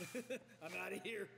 I'm out of here.